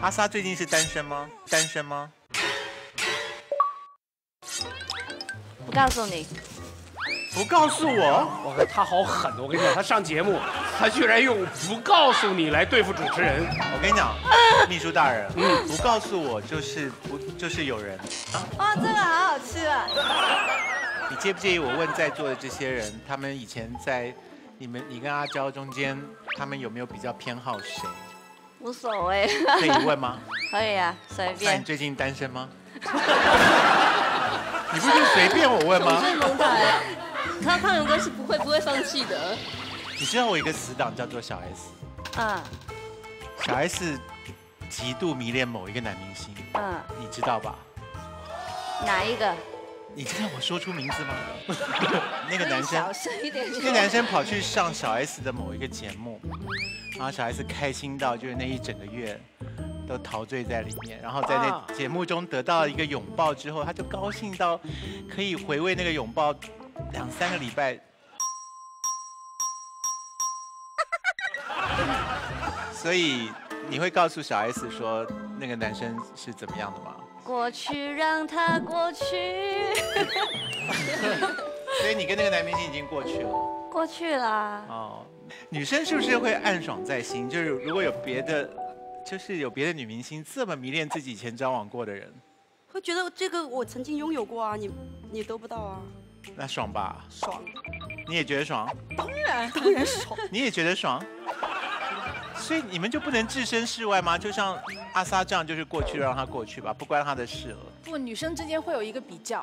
阿萨最近是单身吗？单身吗？不告诉你，不告诉我，我看他好狠！我跟你讲，他上节目，他居然用不告诉你来对付主持人。我跟你讲，秘书大人，嗯不告诉我就是不就是有人。哇，这个好好吃啊！你介不介意我问在座的这些人，他们以前在你们你跟阿娇中间，他们有没有比较偏好谁？无所谓，可以问吗？可以啊，随便那你。最近单身吗？你不是随便我问吗？最萌台，他胖勇哥是不会不会放弃的。你知道我有一个死党叫做小 S，嗯小 S 极度迷恋某一个男明星，嗯，你知道吧？哪一个？你知道我说出名字吗？那个男生小，声一点那个男生跑去上小 S 的某一个节目，然后小 S 开心到就是那一整个月都陶醉在里面，然后在啊那节目中得到一个拥抱之后，他就高兴到可以回味那个拥抱两三个礼拜。所以你会告诉小 S 说那个男生是怎么样的吗？过去让他过去，所以你跟那个男明星已经过去了。过去了。哦，女生是不是会暗爽在心？就是如果有别的，就是有别的女明星这么迷恋自己以前交往过的人，会觉得这个我曾经拥有过啊，你你得不到啊，那爽吧？爽，你也觉得爽？当然当然爽。你也觉得爽？所以你们就不能置身事外吗？就像阿莎这样，就是过去让他过去吧，不关他的事了。不，女生之间会有一个比较，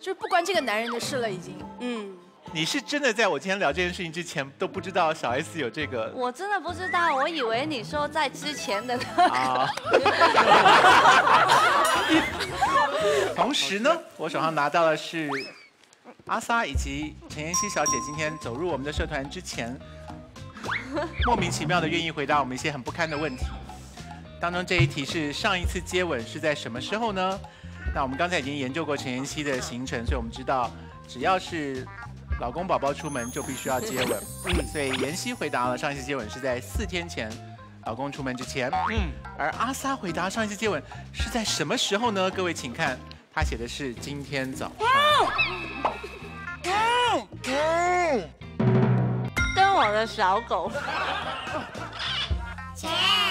就是不关这个男人的事了，已经。嗯，你是真的在我今天聊这件事情之前都不知道小 S 有这个我真的不知道，我以为你说在之前的。啊。同时呢，我手上拿到的是阿莎以及陈妍希小姐今天走入我们的社团之前，莫名其妙的愿意回答我们一些很不堪的问题。当中这一题是上一次接吻是在什么时候呢？那我们刚才已经研究过陈妍希的行程，所以我们知道只要是老公宝宝出门就必须要接吻。嗯，所以妍希回答了上一次接吻是在四天前，老公出门之前。嗯，而阿莎回答上一次接吻是在什么时候呢？各位请看，他写的是今天早上。的小狗。切。